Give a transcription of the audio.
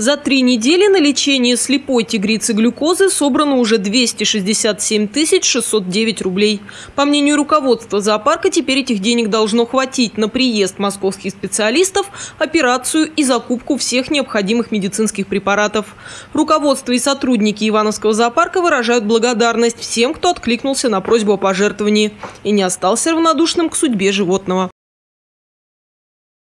За три недели на лечение слепой тигрицы глюкозы собрано уже 267 609 рублей. По мнению руководства зоопарка, теперь этих денег должно хватить на приезд московских специалистов, операцию и закупку всех необходимых медицинских препаратов. Руководство и сотрудники Ивановского зоопарка выражают благодарность всем, кто откликнулся на просьбу о пожертвовании и не остался равнодушным к судьбе животного.